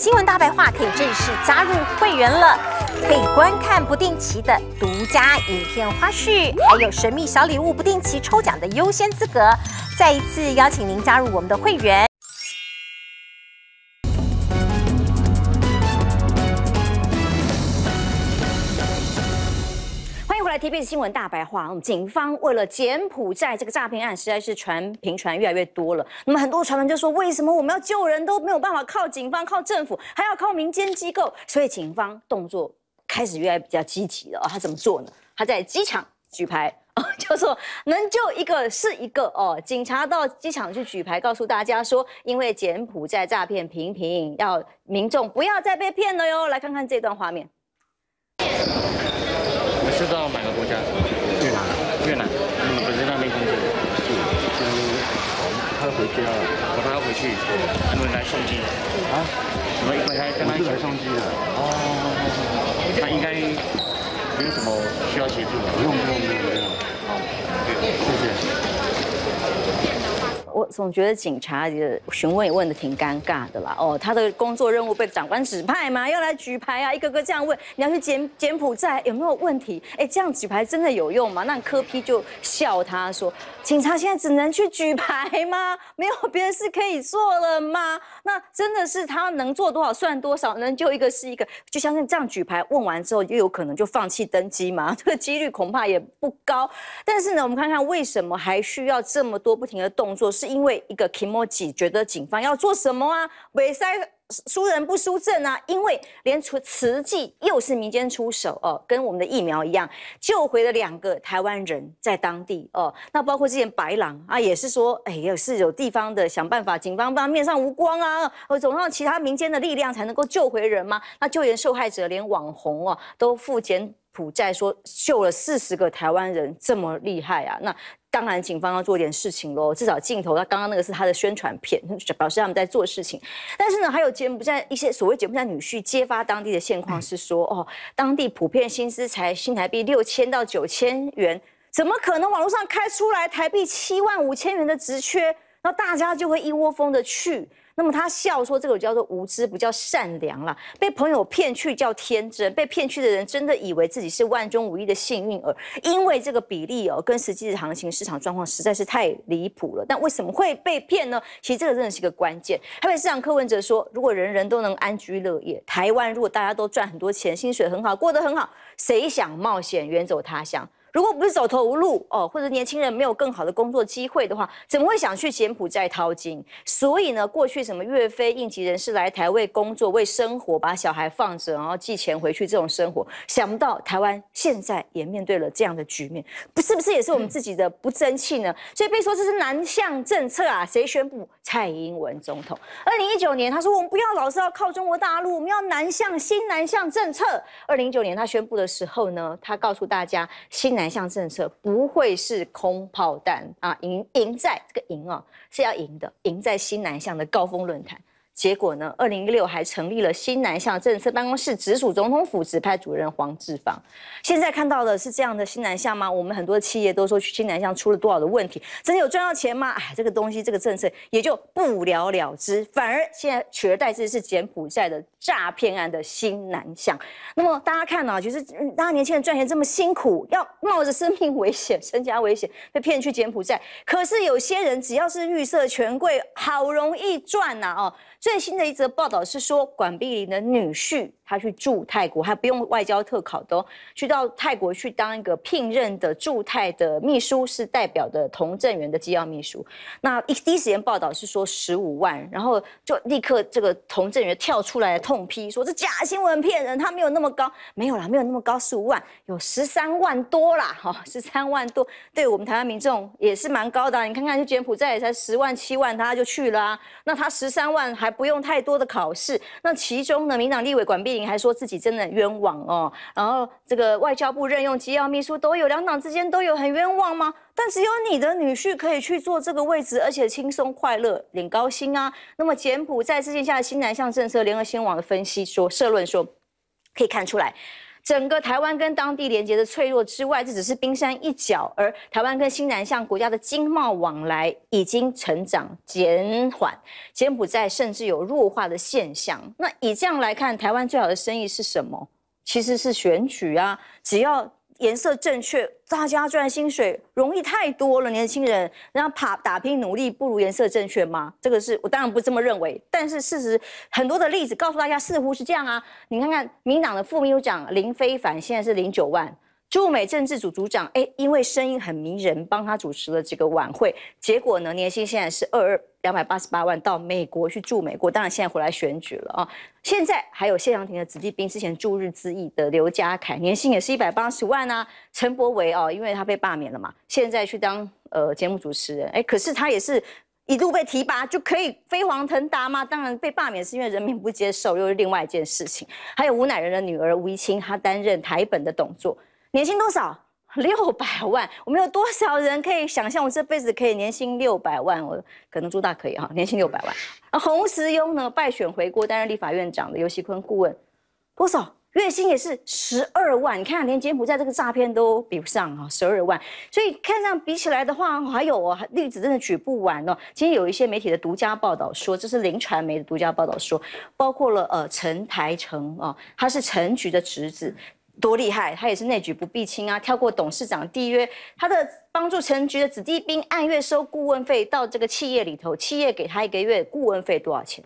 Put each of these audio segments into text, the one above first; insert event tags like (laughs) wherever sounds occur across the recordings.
新闻大白话可以正式加入会员了，可以观看不定期的独家影片花絮，还有神秘小礼物不定期抽奖的优先资格。再一次邀请您加入我们的会员。来 TBS 新闻大白话，我们警方为了柬埔寨这个诈骗案，实在是传频传越来越多了。那么很多传闻就说，为什么我们要救人都没有办法靠警方、靠政府，还要靠民间机构？所以警方动作开始越来比较积极了。他怎么做呢？他在机场举牌，(laughs) 就说能救一个是一个哦。警察到机场去举牌，告诉大家说，因为柬埔寨诈骗频频，要民众不要再被骗了哟。来看看这段画面。知道哪个国家？越南。越南。你们不是那边工作？是，就是我都要回去，你们来送机。啊？我们一回来跟他一起来送机的。哦。他应该没有什么需要协助的。不用不用不用不用。好，谢谢。总觉得警察的询问也问的挺尴尬的啦。哦，他的工作任务被长官指派嘛，要来举牌啊，一个个这样问，你要去柬柬埔寨有没有问题？哎，这样举牌真的有用吗？那柯批就笑他说，警察现在只能去举牌吗？(laughs) 没有别的事可以做了吗？那真的是他能做多少算多少，能救一个是一个。就相信这样举牌问完之后，又有可能就放弃登机嘛？(laughs) 这个几率恐怕也不高。但是呢，我们看看为什么还需要这么多不停的动作？是因因为一个 Kimoji 觉得警方要做什么啊？尾塞输人不输阵啊！因为连出慈济又是民间出手哦，跟我们的疫苗一样，救回了两个台湾人在当地哦。那包括之前白狼啊，也是说，哎，也是有地方的想办法，警方帮面上无光啊，呃，总让其他民间的力量才能够救回人吗？那救援受害者连网红哦都付钱。普在说救了四十个台湾人，这么厉害啊！那当然，警方要做点事情喽。至少镜头，他刚刚那个是他的宣传片，(laughs) 表示他们在做事情。但是呢，还有柬埔寨一些所谓柬埔寨女婿揭发当地的现况，是说哦，当地普遍薪资才新台币六千到九千元，怎么可能网络上开出来台币七万五千元的职缺？那大家就会一窝蜂的去。那么他笑说：“这个叫做无知，不叫善良啦。被朋友骗去叫天真，被骗去的人真的以为自己是万中无一的幸运儿，因为这个比例哦，跟实际的行情、市场状况实在是太离谱了。但为什么会被骗呢？其实这个真的是一个关键。台北市长柯文哲说：如果人人都能安居乐业，台湾如果大家都赚很多钱，薪水很好，过得很好，谁想冒险远走他乡？”如果不是走投无路哦，或者年轻人没有更好的工作机会的话，怎么会想去柬埔寨淘金？所以呢，过去什么岳飞应急人士来台为工作、为生活，把小孩放着，然后寄钱回去这种生活，想不到台湾现在也面对了这样的局面，不是不是也是我们自己的不争气呢？所以被说这是南向政策啊，谁宣布？蔡英文总统。二零一九年他说我们不要老是要靠中国大陆，我们要南向新南向政策。二零一九年他宣布的时候呢，他告诉大家新。南南向政策不会是空炮弹啊，赢赢在这个赢啊是要赢的，赢在新南向的高峰论坛。结果呢？二零一六还成立了新南向政策办公室，直属总统府，指派主任黄志芳。现在看到的是这样的新南向吗？我们很多企业都说去新南向出了多少的问题，真的有赚到钱吗？哎，这个东西，这个政策也就不了了之。反而现在取而代之是柬埔寨的诈骗案的新南向。那么大家看啊，就是大家年轻人赚钱这么辛苦，要冒着生命危险、身家危险被骗去柬埔寨，可是有些人只要是预设权贵，好容易赚呐哦。最新的一则报道是说，管碧玲的女婿。他去驻泰国，还不用外交特考的，去到泰国去当一个聘任的驻泰的秘书，是代表的童振源的机要秘书。那一第一时间报道是说十五万，然后就立刻这个童振源跳出来痛批说这假新闻骗人，他没有那么高，没有啦，没有那么高，十五万有十三万多啦，哈，十三万多，对我们台湾民众也是蛮高的。你看看去柬埔寨也才十万七万，他就去了，那他十三万还不用太多的考试。那其中呢，民党立委管碧。你还说自己真的冤枉哦，然后这个外交部任用机要秘书都有，两党之间都有很冤枉吗？但只有你的女婿可以去做这个位置，而且轻松快乐，领高薪啊。那么柬埔寨制定下的新南向政策，联合新闻网的分析说，社论说，可以看出来。整个台湾跟当地连接的脆弱之外，这只是冰山一角。而台湾跟新南向国家的经贸往来已经成长减缓，柬埔寨甚至有弱化的现象。那以这样来看，台湾最好的生意是什么？其实是选举啊，只要。颜色正确，大家赚薪水容易太多了。年轻人，然后打打拼努力不如颜色正确吗？这个是我当然不这么认为，但是事实很多的例子告诉大家，似乎是这样啊。你看看民党的副秘书长林非凡，现在是零九万。驻美政治组组长，哎，因为声音很迷人，帮他主持了这个晚会，结果呢，年薪现在是二二两百八十八万，到美国去驻美国，当然现在回来选举了啊。现在还有谢长廷的子弟兵，之前驻日之役的刘家凯，年薪也是一百八十万啊。陈柏维哦，因为他被罢免了嘛，现在去当呃节目主持人，哎，可是他也是一度被提拔就可以飞黄腾达吗？当然被罢免是因为人民不接受，又是另外一件事情。还有吴乃仁的女儿吴怡清，她担任台本的董座。年薪多少？六百万。我们有多少人可以想象，我这辈子可以年薪六百万？我可能朱大可以哈，年薪六百万。洪慈庸呢，败选回国担任立法院长的尤熙坤顾问，多少？月薪也是十二万。你看，连柬埔寨这个诈骗都比不上啊，十二万。所以看上比起来的话，还有哦，例子真的举不完哦。今天有一些媒体的独家报道说，这是林传媒的独家报道说，包括了呃陈台成哦，他是陈局的侄子。多厉害！他也是内举不避亲啊，跳过董事长缔约，他的帮助陈局的子弟兵按月收顾问费到这个企业里头，企业给他一个月顾问费多少钱？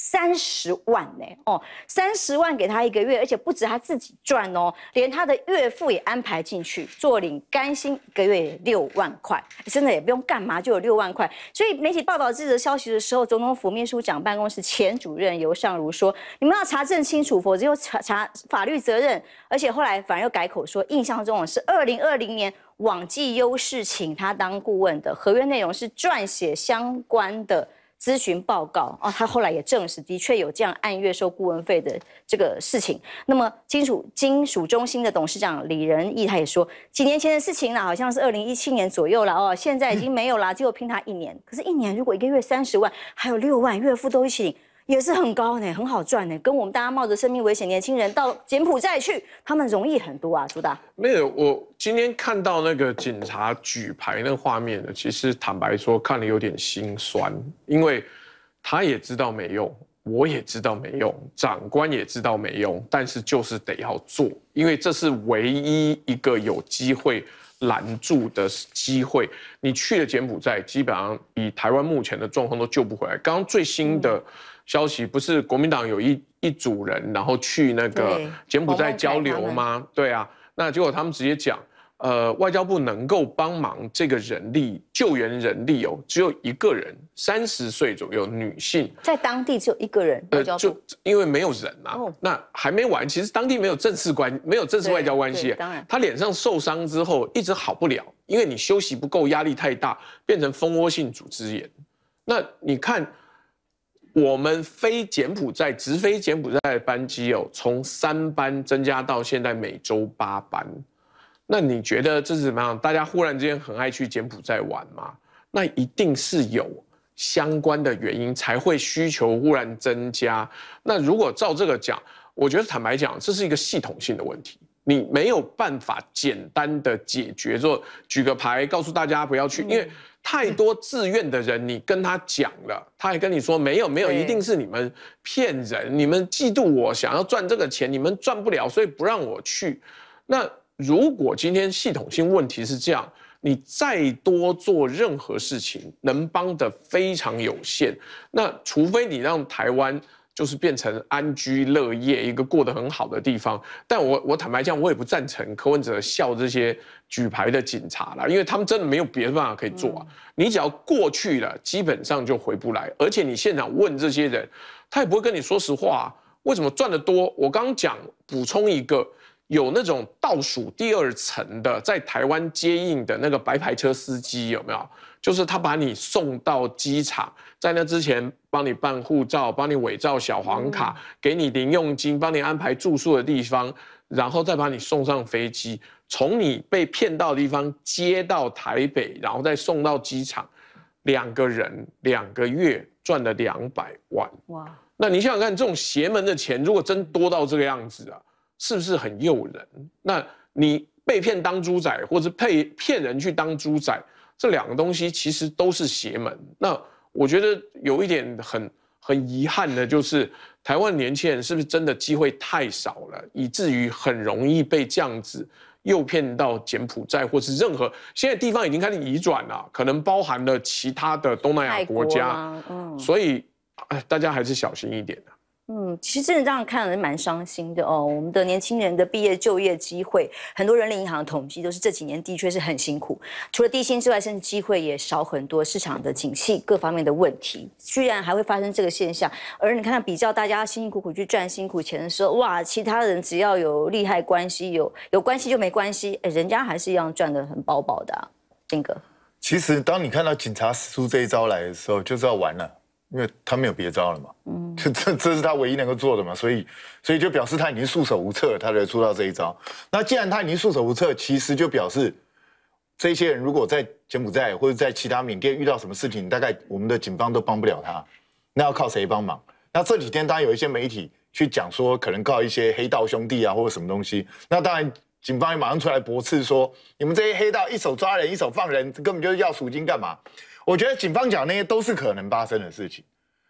三十万呢？哦，三十万给他一个月，而且不止他自己赚哦，连他的岳父也安排进去做领干薪，一个月六万块，真的也不用干嘛就有六万块。所以媒体报道这则消息的时候，总统府秘书长办公室前主任尤尚如说：“你们要查证清楚，否则有查查法律责任。”而且后来反而又改口说，印象中是二零二零年网际优势请他当顾问的合约内容是撰写相关的。咨询报告哦，他后来也证实，的确有这样按月收顾问费的这个事情。那么金属金属中心的董事长李仁义他也说，几年前的事情了，好像是二零一七年左右了哦，现在已经没有了，就拼他一年。可是，一年如果一个月三十万，还有六万月付都一起。也是很高呢，很好赚呢，跟我们大家冒着生命危险，年轻人到柬埔寨去，他们容易很多啊，朱大。没有，我今天看到那个警察举牌那个画面呢，其实坦白说看了有点心酸，因为他也知道没用，我也知道没用，长官也知道没用，但是就是得要做，因为这是唯一一个有机会拦住的机会。你去了柬埔寨，基本上以台湾目前的状况都救不回来。刚刚最新的。消息不是国民党有一一组人，然后去那个柬埔寨交流吗？对啊，那结果他们直接讲，呃，外交部能够帮忙这个人力救援人力哦，只有一个人，三十岁左右女性，在当地只有一个人，呃，就因为没有人啊，那还没完，其实当地没有正式关，没有正式外交关系，当然，他脸上受伤之后一直好不了，因为你休息不够，压力太大，变成蜂窝性组织炎，那你看。我们飞柬埔寨直飞柬埔寨的班机哦，从三班增加到现在每周八班。那你觉得这是怎么样？大家忽然之间很爱去柬埔寨玩吗？那一定是有相关的原因才会需求忽然增加。那如果照这个讲，我觉得坦白讲，这是一个系统性的问题，你没有办法简单的解决。说举个牌告诉大家不要去，因为。太多自愿的人，你跟他讲了，他还跟你说没有没有，一定是你们骗人，你们嫉妒我，想要赚这个钱，你们赚不了，所以不让我去。那如果今天系统性问题是这样，你再多做任何事情，能帮的非常有限。那除非你让台湾。就是变成安居乐业一个过得很好的地方，但我我坦白讲，我也不赞成柯文哲笑这些举牌的警察啦，因为他们真的没有别的办法可以做啊。你只要过去了，基本上就回不来，而且你现场问这些人，他也不会跟你说实话。为什么赚得多？我刚讲补充一个，有那种倒数第二层的，在台湾接应的那个白牌车司机有没有？就是他把你送到机场，在那之前帮你办护照，帮你伪造小黄卡，给你零用金，帮你安排住宿的地方，然后再把你送上飞机，从你被骗到的地方接到台北，然后再送到机场，两个人两个月赚了两百万。哇！那你想想看，这种邪门的钱，如果真多到这个样子啊，是不是很诱人？那你被骗当猪仔，或者被骗人去当猪仔，这两个东西其实都是邪门。那我觉得有一点很很遗憾的，就是台湾年轻人是不是真的机会太少了，以至于很容易被这样子诱骗到柬埔寨，或是任何现在地方已经开始移转了，可能包含了其他的东南亚国家，嗯，所以哎，大家还是小心一点的。嗯，其实真的这样看，人蛮伤心的哦。我们的年轻人的毕业就业机会，很多人力银行统计都是这几年的确是很辛苦，除了低薪之外，甚至机会也少很多。市场的景气各方面的问题，居然还会发生这个现象。而你看看比较大家辛辛苦苦去赚辛苦钱的时候，哇，其他人只要有利害关系，有有关系就没关系，哎，人家还是一样赚的很饱饱的。啊丁哥，其实当你看到警察使出这一招来的时候，就知道完了。因为他没有别招了嘛，嗯，(laughs) 这这这是他唯一能够做的嘛，所以所以就表示他已经束手无策，他才出到这一招。那既然他已经束手无策，其实就表示这些人如果在柬埔寨或者在其他缅甸遇到什么事情，大概我们的警方都帮不了他。那要靠谁帮忙？那这几天当然有一些媒体去讲说，可能靠一些黑道兄弟啊，或者什么东西。那当然警方也马上出来驳斥说，你们这些黑道一手抓人，一手放人，根本就是要赎金干嘛？我觉得警方讲那些都是可能发生的事情，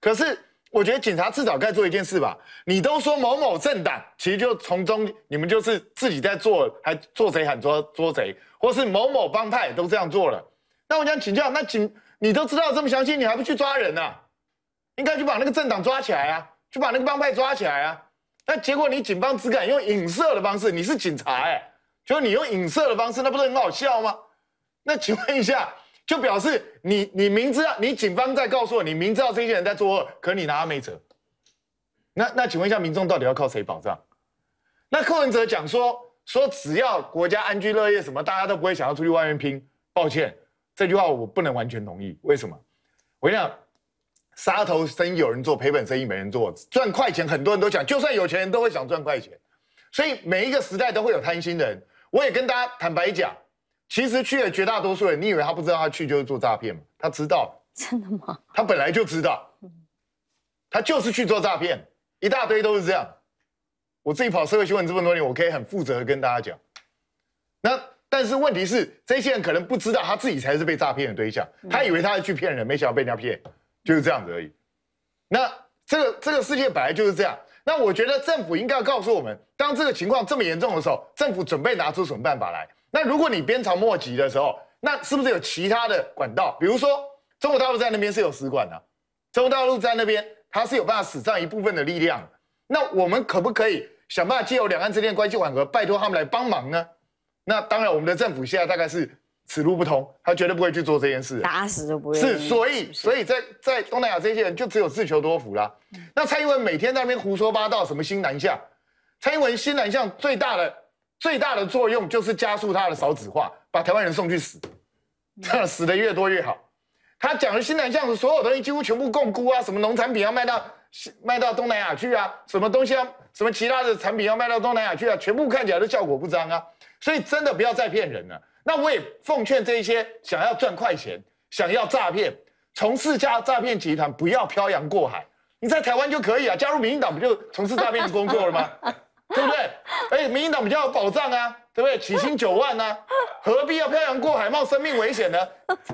可是我觉得警察至少该做一件事吧。你都说某某政党，其实就从中你们就是自己在做，还做贼喊捉捉贼，或是某某帮派都这样做了。那我想请教，那警你都知道这么详细，你还不去抓人呢？应该去把那个政党抓起来啊，去把那个帮派抓起来啊。那结果你警方只敢用影射的方式，你是警察哎，就你用影射的方式，那不是很好笑吗？那请问一下。就表示你你明知道你警方在告诉我你明知道这些人在作恶，可你拿他没辙。那那请问一下，民众到底要靠谁保障？那柯文哲讲说说只要国家安居乐业，什么大家都不会想要出去外面拼。抱歉，这句话我不能完全同意。为什么？我跟你讲，杀头生意有人做，赔本生意没人做。赚快钱很多人都想，就算有钱人都会想赚快钱。所以每一个时代都会有贪心人。我也跟大家坦白讲。其实去了绝大多数人，你以为他不知道他去就是做诈骗吗？他知道，真的吗？他本来就知道，他就是去做诈骗，一大堆都是这样。我自己跑社会新闻这么多年，我可以很负责的跟大家讲。那但是问题是，这些人可能不知道他自己才是被诈骗的对象，他以为他是去骗人，没想到被人家骗，就是这样子而已。那这个这个世界本来就是这样。那我觉得政府应该要告诉我们，当这个情况这么严重的时候，政府准备拿出什么办法来？那如果你鞭长莫及的时候，那是不是有其他的管道？比如说，中国大陆在那边是有使馆的，中国大陆在那边它是有办法使上一部分的力量。那我们可不可以想办法借由两岸之间关系缓和，拜托他们来帮忙呢？那当然，我们的政府现在大概是此路不通，他绝对不会去做这件事，打死都不会。是，所以，所以在在东南亚这些人就只有自求多福啦。那蔡英文每天在那边胡说八道，什么新南向？蔡英文新南向最大的。最大的作用就是加速他的少子化，把台湾人送去死，这样 (laughs) 死的越多越好。他讲的新南向的，所有东西几乎全部共估啊，什么农产品要卖到卖到东南亚去啊，什么东西要什么其他的产品要卖到东南亚去啊，全部看起来都效果不彰啊。所以真的不要再骗人了。那我也奉劝这一些想要赚快钱、想要诈骗、从事诈诈骗集团，不要漂洋过海。你在台湾就可以啊，加入民进党不就从事诈骗的工作了吗？(laughs) 对不对？哎，民进党比较有保障啊，对不对？起薪九万呢，(laughs) 何必要漂洋过海冒生命危险呢？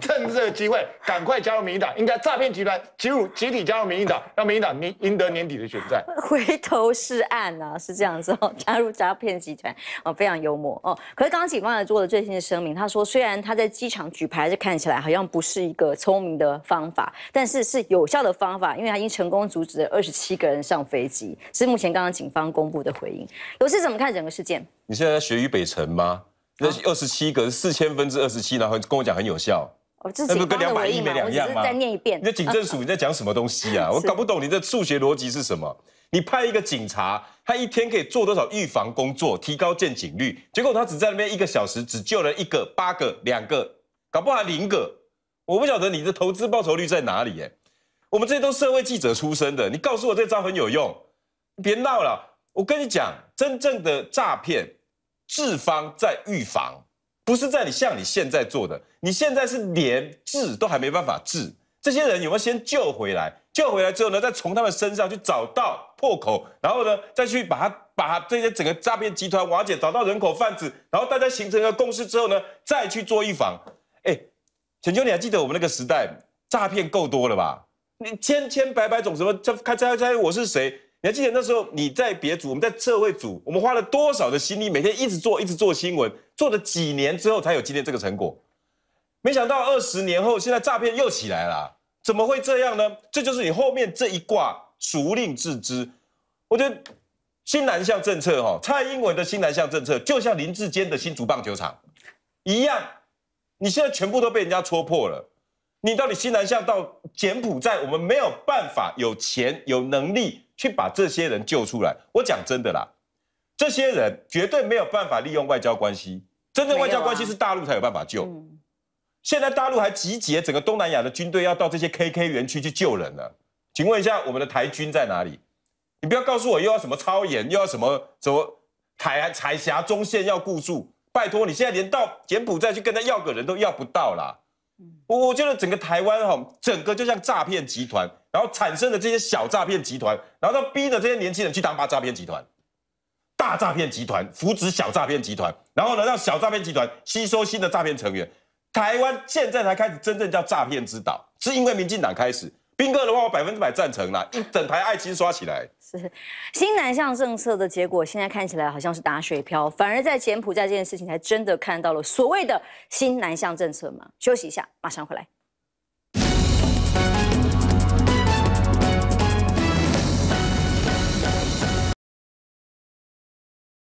趁这个机会，赶快加入民进党，应该诈骗集团集入集体加入民进党，让民进党赢赢得年底的选战。回头是岸啊，(laughs) 是这样子哦，加入诈骗集团哦，非常幽默哦。可是刚刚警方也做了最新的声明，他说虽然他在机场举牌，这看起来好像不是一个聪明的方法，但是是有效的方法，因为他已经成功阻止了二十七个人上飞机。是目前刚刚警方公布的回应。有事怎么看整个事件？你现在在学于北辰吗？那二十七个四千分之二十七，然后跟我讲很有效，那不跟两百亿没两样吗？再念一遍。你的警政署你在讲什么东西啊？(laughs) 我搞不懂你的数学逻辑是什么？你派一个警察，他一天可以做多少预防工作，提高见警率？结果他只在那边一个小时，只救了一个、八个、两个，搞不好零个。我不晓得你的投资报酬率在哪里？哎，我们这些都社会记者出身的，你告诉我这招很有用，别闹了。我跟你讲，真正的诈骗。治方在预防，不是在你像你现在做的。你现在是连治都还没办法治，这些人有没有先救回来？救回来之后呢，再从他们身上去找到破口，然后呢，再去把他把他这些整个诈骗集团瓦解，找到人口贩子，然后大家形成一个共识之后呢，再去做预防。哎，陈秋，你还记得我们那个时代诈骗够多了吧？你千千百百种什么，猜猜猜我是谁？你还记得那时候你在别组，我们在社会组，我们花了多少的心力，每天一直做，一直做新闻，做了几年之后才有今天这个成果。没想到二十年后，现在诈骗又起来了，怎么会这样呢？这就是你后面这一卦孰令自知。我觉得新南向政策哈，蔡英文的新南向政策就像林志坚的新竹棒球场一样，你现在全部都被人家戳破了。你到底西南向到柬埔寨，我们没有办法有钱有能力去把这些人救出来。我讲真的啦，这些人绝对没有办法利用外交关系，真正外交关系是大陆才有办法救。现在大陆还集结整个东南亚的军队要到这些 KK 园区去救人了。请问一下，我们的台军在哪里？你不要告诉我又要什么超演，又要什么什么海海峡中线要固住，拜托，你现在连到柬埔寨去跟他要个人都要不到啦。我我觉得整个台湾哈，整个就像诈骗集团，然后产生的这些小诈骗集团，然后都逼着这些年轻人去当大诈骗集团，大诈骗集团扶植小诈骗集团，然后呢让小诈骗集团吸收新的诈骗成员。台湾现在才开始真正叫诈骗之岛，是因为民进党开始。兵哥的话，我百分之百赞成啦，一整排爱心刷起来。是新南向政策的结果，现在看起来好像是打水漂，反而在柬埔寨这件事情才真的看到了所谓的新南向政策嘛。休息一下，马上回来。